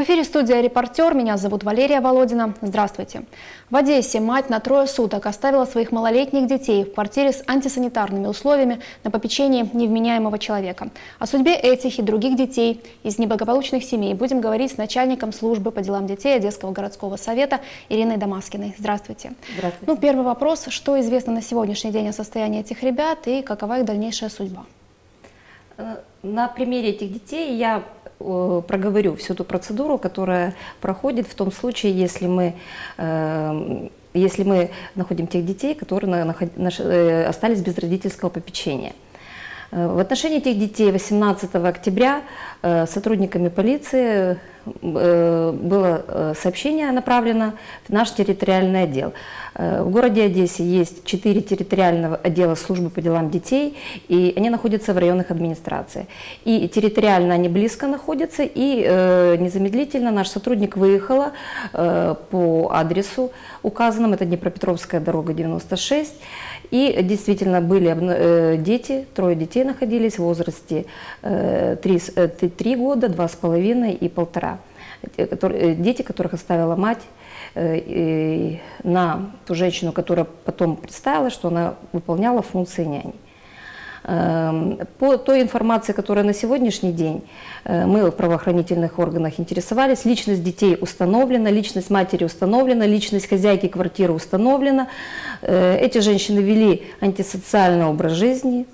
В эфире студия «Репортер». Меня зовут Валерия Володина. Здравствуйте. В Одессе мать на трое суток оставила своих малолетних детей в квартире с антисанитарными условиями на попечении невменяемого человека. О судьбе этих и других детей из неблагополучных семей будем говорить с начальником службы по делам детей Одесского городского совета Ириной Дамаскиной. Здравствуйте. Здравствуйте. Ну, первый вопрос. Что известно на сегодняшний день о состоянии этих ребят и какова их дальнейшая судьба? Э, на примере этих детей я Э, проговорю всю ту процедуру, которая проходит в том случае, если мы, э, если мы находим тех детей, которые остались без родительского попечения. В отношении этих детей 18 октября сотрудниками полиции было сообщение направлено в наш территориальный отдел. Э, в городе Одессе есть четыре территориального отдела службы по делам детей, и они находятся в районных администрациях. И территориально они близко находятся, и э, незамедлительно наш сотрудник выехала э, по адресу указанному, это Днепропетровская дорога 96, и действительно были э, дети, трое детей находились в возрасте э, 3, 3 года, 2,5 и полтора. Дети, которых оставила мать Э, на ту женщину, которая потом представила, что она выполняла функции няни. Эм, по той информации, которая на сегодняшний день э, мы в правоохранительных органах интересовались, личность детей установлена, личность матери установлена, личность хозяйки квартиры установлена. Э, эти женщины вели антисоциальный образ жизни,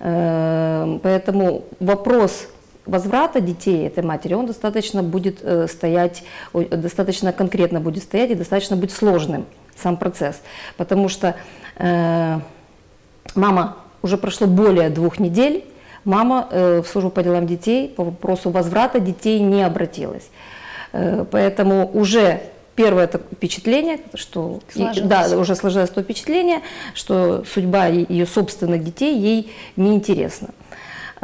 эм, поэтому вопрос возврата детей этой матери, он достаточно будет э, стоять, достаточно конкретно будет стоять и достаточно будет сложным сам процесс. Потому что э, мама уже прошло более двух недель, мама э, в службу по делам детей по вопросу возврата детей не обратилась. Э, поэтому уже первое впечатление, что да, уже сложилось то впечатление, что судьба ее собственных детей ей неинтересна.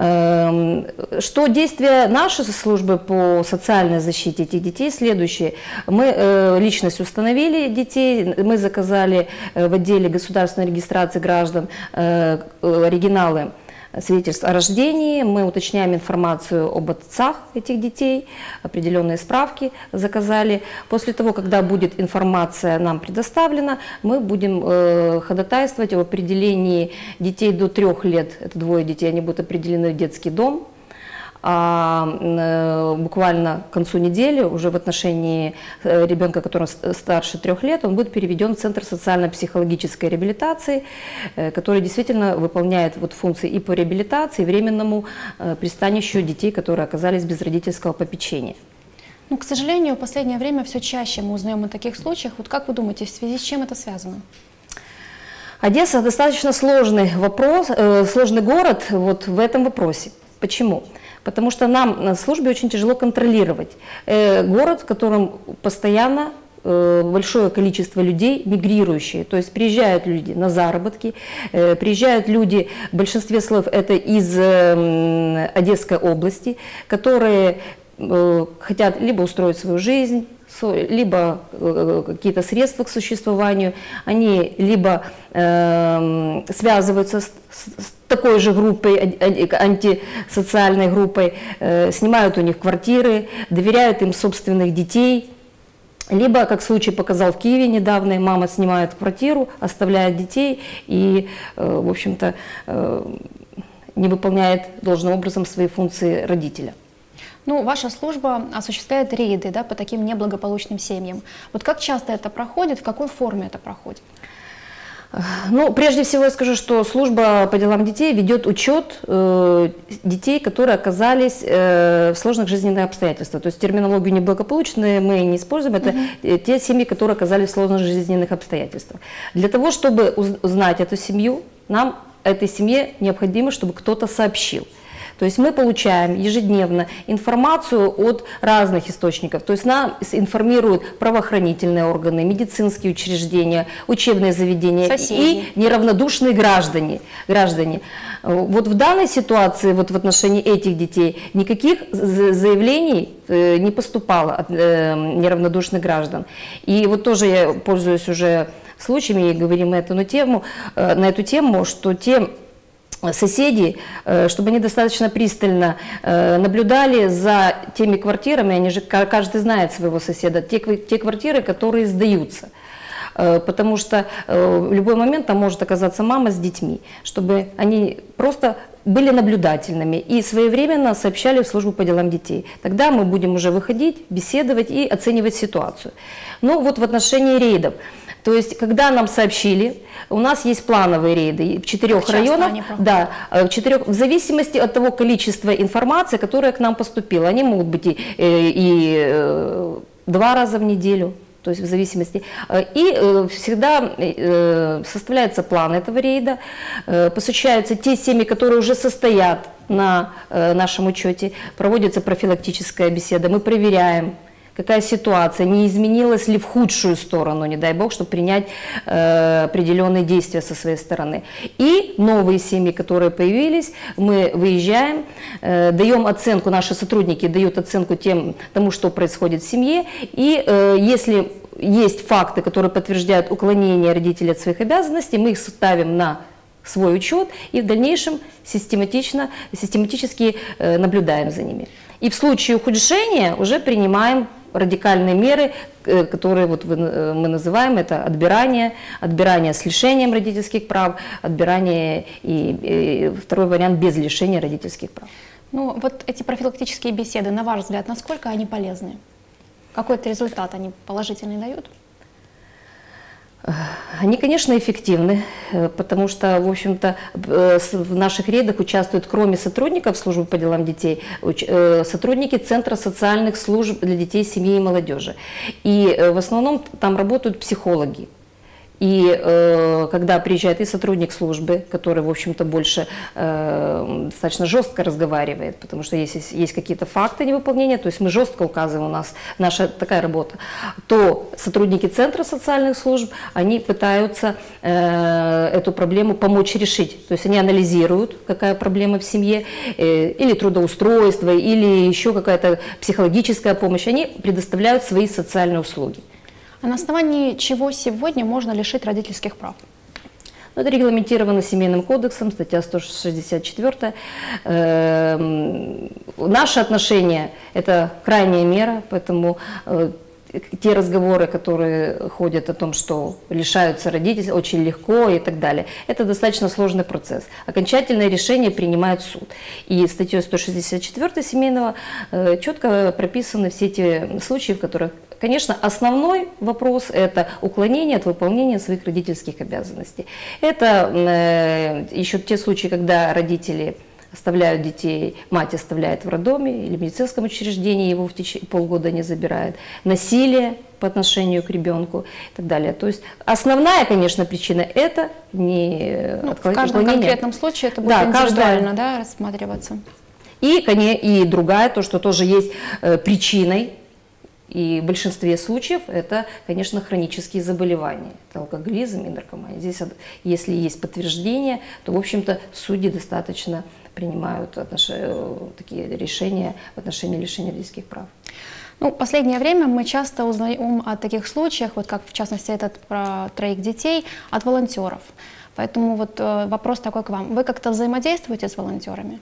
Эм, что действия нашей службы по социальной защите этих детей следующие. Мы э, личность установили детей, мы заказали э, в отделе государственной регистрации граждан э, оригиналы свидетельств о рождении, мы уточняем информацию об отцах этих детей, определенные справки заказали. После того, когда будет информация нам предоставлена, мы будем э, ходатайствовать об определении детей до трех лет, это двое детей, они будут определены в детский дом, а э, буквально к концу недели уже в отношении э, ребенка, который старше трех лет, он будет переведен в Центр социально-психологической реабилитации, э, который действительно выполняет вот функции и по реабилитации, и временному пристанищу детей, которые оказались без родительского попечения. Ну, к сожалению, в последнее время все чаще мы узнаем о таких случаях. Вот как вы думаете, в связи с чем это связано? Одесса достаточно сложный вопрос, э, сложный город вот в этом вопросе. Почему? Потому что нам на службе очень тяжело контролировать. Э, город, в котором постоянно э, большое количество людей мигрирующие, то есть приезжают люди на заработки, э, приезжают люди, в большинстве слов это из э, Одесской области, которые э, хотят либо устроить свою жизнь, либо э, какие-то средства к существованию, они либо э, связываются с, такой же группой, антисоциальной группой, э, снимают у них квартиры, доверяют им собственных детей, либо, как случай показал в Киеве недавно, мама снимает квартиру, оставляет детей и, э, в общем-то, э, не выполняет должным образом свои функции родителя. Ну, ваша служба осуществляет рейды да, по таким неблагополучным семьям. Вот как часто это проходит, в какой форме это проходит? Ну, прежде всего я скажу, что служба по делам детей ведет учет э, детей, которые оказались э, в сложных жизненных обстоятельствах. То есть терминологию неблагополучные мы не используем, это угу. те семьи, которые оказались в сложных жизненных обстоятельствах. Для того, чтобы узнать эту семью, нам этой семье необходимо, чтобы кто-то сообщил. То есть мы получаем ежедневно информацию от разных источников. То есть нам информируют правоохранительные органы, медицинские учреждения, учебные заведения Соседи. и неравнодушные граждане. граждане. Вот в данной ситуации, вот в отношении этих детей, никаких заявлений э, не поступало от э, неравнодушных граждан. И вот тоже я пользуюсь уже случаями и говорим на эту тему, э, на эту тему что те соседи, э, чтобы они достаточно пристально э, наблюдали за теми квартирами, они же, каждый знает своего соседа, те, те квартиры, которые сдаются э, потому что в любой момент там может оказаться мама с детьми, чтобы они просто были наблюдательными и своевременно сообщали в службу по делам детей. Тогда мы будем уже выходить, беседовать и оценивать ситуацию. Но вот в отношении рейдов – то есть, когда нам сообщили, у нас есть плановые рейды в четырех районах, да, э, в, четырех, в зависимости от того количества информации, которая к нам поступила. Они могут быть и, и, и э, два раза в неделю, то есть в зависимости. И э, всегда составляется план этого рейда, посещаются те семьи, которые уже состоят на нашем учете, проводится профилактическая беседа, мы проверяем, какая ситуация, не изменилась ли в худшую сторону, не дай бог, чтобы принять э, определенные действия со своей стороны. И новые семьи, которые появились, мы выезжаем, э, даем оценку, наши сотрудники дают оценку тем, тому, что происходит в семье, и э, если есть факты, которые подтверждают уклонение родителей от своих обязанностей, мы их ставим на свой учет и в дальнейшем систематично, систематически э, наблюдаем за ними. И в случае ухудшения уже принимаем радикальные меры, э, которые вот э, мы называем это отбирание, отбирание с лишением родительских прав, отбирание и, и второй вариант без лишения родительских прав. Ну вот эти профилактические беседы, на ваш взгляд, насколько они полезны? Какой-то результат они положительный дают? Они, конечно, эффективны, э, потому что, в общем-то, э, в наших рейдах участвуют, кроме сотрудников службы по делам детей, э, сотрудники Центра социальных служб для детей, семьи и молодежи. И в основном там работают психологи. И э, когда приезжает и сотрудник службы, который, в общем-то, больше э, достаточно жестко разговаривает, потому что есть, есть какие-то факты невыполнения, то есть мы жестко указываем, у нас наша такая работа, то сотрудники Центра социальных служб, они пытаются э, эту проблему помочь решить. То есть они анализируют, какая проблема в семье, э, или трудоустройство, или еще какая-то психологическая помощь. Они предоставляют свои социальные услуги. А на основании чего сегодня можно лишить родительских прав? Ну, это регламентировано Семейным кодексом, статья 164. Эм, наши отношения – это крайняя мера, поэтому э, те разговоры, которые ходят о том, что лишаются родителей очень легко и так далее, это достаточно сложный процесс. Окончательное решение принимает суд. И статьей 164 семейного э, четко прописаны все эти случаи, в которых Конечно, основной вопрос – это уклонение от выполнения своих родительских обязанностей. Это э, еще те случаи, когда родители оставляют детей, мать оставляет в роддоме или в медицинском учреждении, его в течение полгода не забирает, насилие по отношению к ребенку и так далее. То есть основная, конечно, причина это не ну, В каждом конкретном случае это будет да, индивидуально каждая... да, рассматриваться. И, и другая, то, что тоже есть э, причиной и в большинстве случаев это, конечно, хронические заболевания. Это алкоголизм и наркомания. Здесь, если есть подтверждение, то, в общем-то, судьи достаточно принимают отнош... Э, такие решения в отношении лишения родительских прав. Ну, последнее время мы часто узнаем о таких случаях, вот как в частности этот про троих детей, от волонтеров. Поэтому вот э, вопрос такой к вам. Вы как-то взаимодействуете с волонтерами?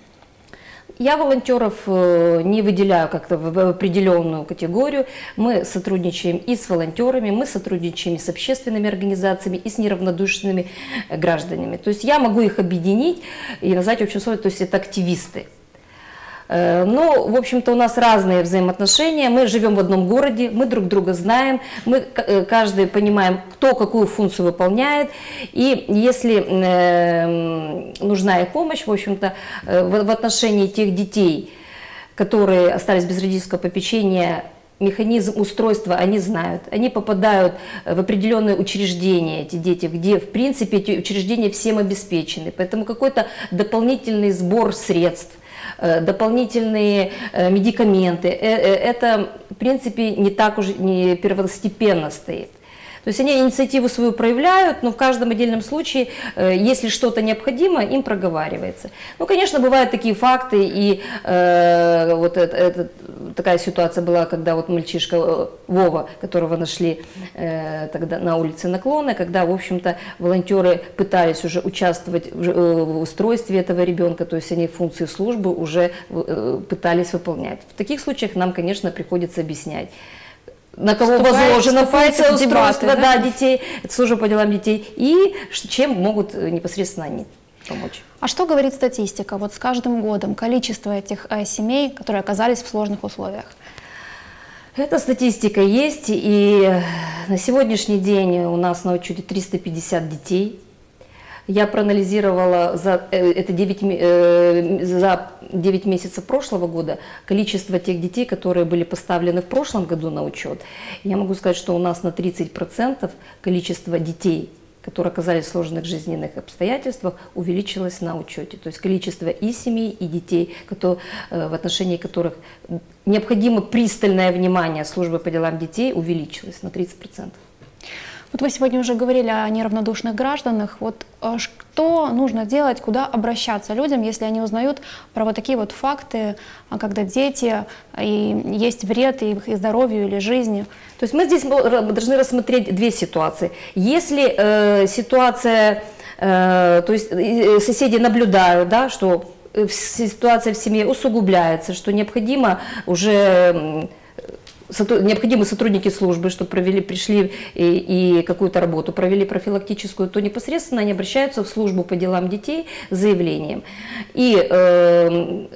Я волонтеров э, не выделяю как-то в определенную категорию. Мы сотрудничаем и с волонтерами, мы сотрудничаем и с общественными организациями, и с неравнодушными э, гражданами. То есть я могу их объединить и назвать общим словом, то есть это активисты. Э, ну, в общем-то, у нас разные взаимоотношения. Мы живем в одном городе, мы друг друга знаем, мы э, каждый понимаем, кто какую функцию выполняет. И если э, нужна их помощь, в общем-то, в отношении тех детей, которые остались без родительского попечения, механизм устройства они знают. Они попадают в определенные учреждения, эти дети, где, в принципе, эти учреждения всем обеспечены. Поэтому какой-то дополнительный сбор средств – дополнительные э, медикаменты. Э, это, в принципе, не так уж не первостепенно стоит. То есть они инициативу свою проявляют, но в каждом отдельном случае, если что-то необходимо, им проговаривается. Ну, конечно, бывают такие факты, и э, вот это, это, такая ситуация была, когда вот мальчишка э, Вова, которого нашли э, тогда на улице Наклона, когда, в общем-то, волонтеры пытались уже участвовать в, э, в устройстве этого ребенка, то есть они функции службы уже э, пытались выполнять. В таких случаях нам, конечно, приходится объяснять на кого Вступает, возложена функция устройства да? Да, детей, служба по делам детей, и чем могут э, непосредственно они помочь. А что говорит статистика? Вот с каждым годом количество этих э, семей, которые оказались в сложных условиях? Эта статистика есть, и на сегодняшний день у нас на учете 350 детей. Я проанализировала за, э, это 9, э, за 9 месяцев прошлого года количество тех детей, которые были поставлены в прошлом году на учет. Я могу сказать, что у нас на 30% количество детей которые оказались в сложных жизненных обстоятельствах, увеличилось на учете. То есть количество и семей, и детей, э, в отношении которых необходимо пристальное внимание службы по делам детей, увеличилось на 30%. Вот вы сегодня уже говорили о неравнодушных гражданах. Вот э, что нужно делать, куда обращаться людям, если они узнают про вот такие вот факты, а, когда дети, и есть вред и их и здоровью или жизни? То есть мы здесь должны рассмотреть две ситуации. Если э, ситуация, э, то есть э, соседи наблюдают, да, что ситуация в семье усугубляется, что необходимо уже необходимы сотрудники службы, чтобы провели, пришли и, и какую-то работу провели профилактическую, то непосредственно они обращаются в службу по делам детей с заявлением. И э,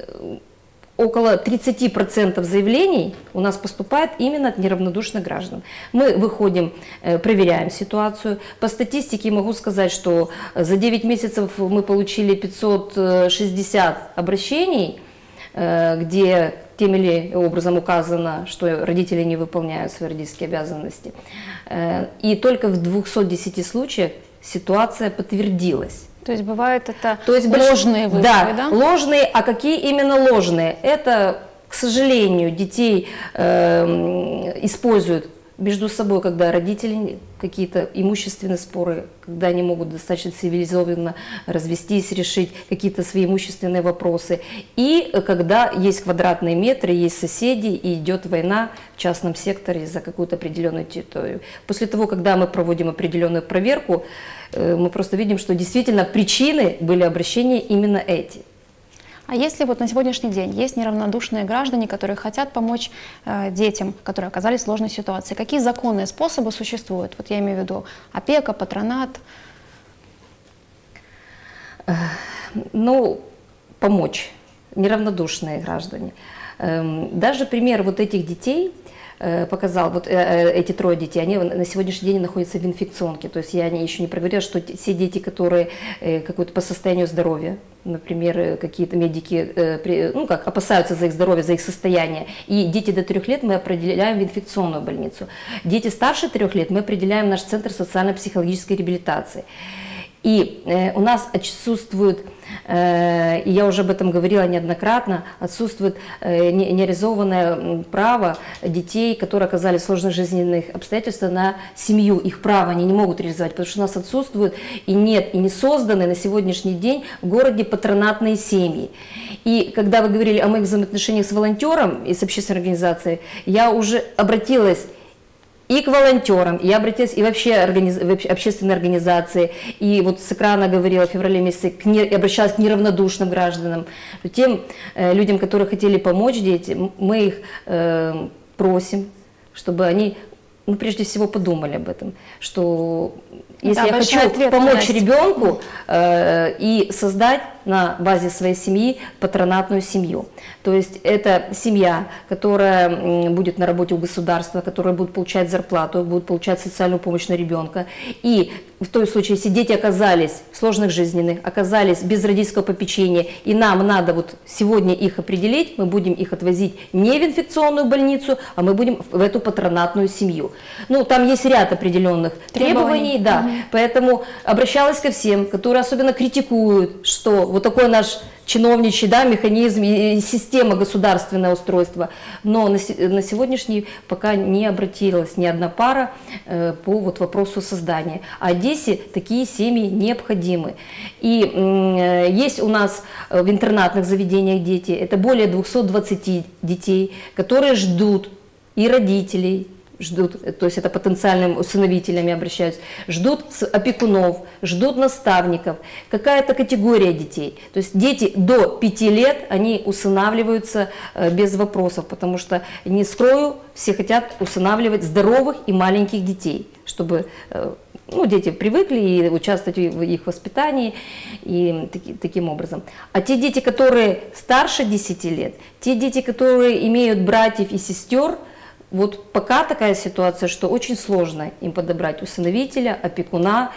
около 30% заявлений у нас поступает именно от неравнодушных граждан. Мы выходим, э, проверяем ситуацию. По статистике могу сказать, что за 9 месяцев мы получили 560 обращений, э, где тем или образом указано, что родители не выполняют свои родительские обязанности. Э, и только в 210 случаях ситуация подтвердилась. То есть бывает это То есть ложные вызовы, да, да? ложные, а какие именно ложные? Это, к сожалению, детей э, используют между собой, когда родители какие-то имущественные споры, когда они могут достаточно цивилизованно развестись, решить какие-то свои имущественные вопросы. И когда есть квадратные метры, есть соседи, и идет война в частном секторе за какую-то определенную территорию. После того, когда мы проводим определенную проверку, э, мы просто видим, что действительно причины были обращения именно эти – а если вот на сегодняшний день есть неравнодушные граждане, которые хотят помочь э, детям, которые оказались в сложной ситуации, какие законные способы существуют? Вот я имею в виду опека, патронат. Ну, помочь неравнодушные граждане. Эм, даже пример вот этих детей, Э, показал, вот э, э, эти трое детей, они на сегодняшний день находятся в инфекционке, то есть я еще не проверяла, что все дети, которые какое-то по состоянию здоровья, например, какие-то медики, ну как, опасаются за их здоровье, за их состояние, и дети до трех лет мы определяем в инфекционную больницу. Дети старше трех лет мы определяем наш центр социально-психологической реабилитации. И у нас отсутствует Э, и я уже об этом говорила неоднократно, отсутствует э, нереализованное право детей, которые оказались в сложных жизненных обстоятельствах, на семью. Их право они не могут реализовать, потому что у нас отсутствует и нет, и не созданы на сегодняшний день в городе патронатные семьи. И когда вы говорили о моих взаимоотношениях с волонтером и с общественной организацией, я уже обратилась и к волонтерам, и обратилась, и вообще организ... общественные организации, и вот с экрана говорила в феврале месяце, к не... обращалась к неравнодушным гражданам, тем э, людям, которые хотели помочь детям, мы их э, просим, чтобы они ну, прежде всего подумали об этом, что если да, я хочу помочь ребенку э, и создать на базе своей семьи патронатную семью. То есть это семья, которая будет на работе у государства, которая будет получать зарплату, будет получать социальную помощь на ребенка. И в том случае, если дети оказались в сложных жизненных, оказались без родительского попечения, и нам надо вот сегодня их определить, мы будем их отвозить не в инфекционную больницу, а мы будем в эту патронатную семью. Ну, там есть ряд определенных требований, требований да. Угу. Поэтому обращалась ко всем, которые особенно критикуют, что вот такой наш чиновничий да, механизм и система государственного устройства. Но на, на сегодняшний пока не обратилась ни одна пара э, по вот вопросу создания. А Одессе такие семьи необходимы. И э, есть у нас в интернатных заведениях дети, это более 220 детей, которые ждут и родителей, ждут, то есть это потенциальным усыновителями обращаются, ждут опекунов, ждут наставников, какая-то категория детей. То есть дети до 5 лет, они усынавливаются э, без вопросов, потому что, не скрою, все хотят усынавливать здоровых и маленьких детей, чтобы э, ну, дети привыкли и участвовать в их воспитании и таки, таким образом. А те дети, которые старше 10 лет, те дети, которые имеют братьев и сестер – вот пока такая ситуация, что очень сложно им подобрать усыновителя, опекуна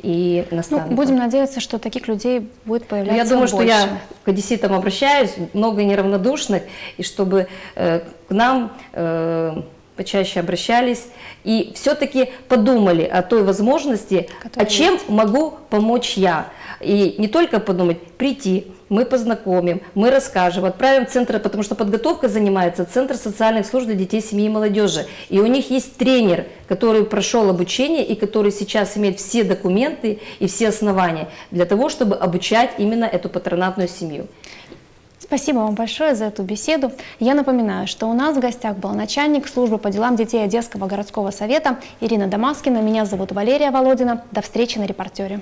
и наставника. Ну, будем надеяться, что таких людей будет появляться Я думаю, больше. что я к одесситам обращаюсь, много неравнодушных, и чтобы э, к нам э, почаще обращались и все-таки подумали о той возможности, Которая а чем есть. могу помочь я. И не только подумать, прийти, мы познакомим, мы расскажем, отправим в центр, потому что подготовка занимается Центр социальных служб для детей, семьи и молодежи. И у них есть тренер, который прошел обучение и который сейчас имеет все документы и все основания для того, чтобы обучать именно эту патронатную семью. Спасибо вам большое за эту беседу. Я напоминаю, что у нас в гостях был начальник службы по делам детей Одесского городского совета Ирина Дамаскина. Меня зовут Валерия Володина. До встречи на репортере.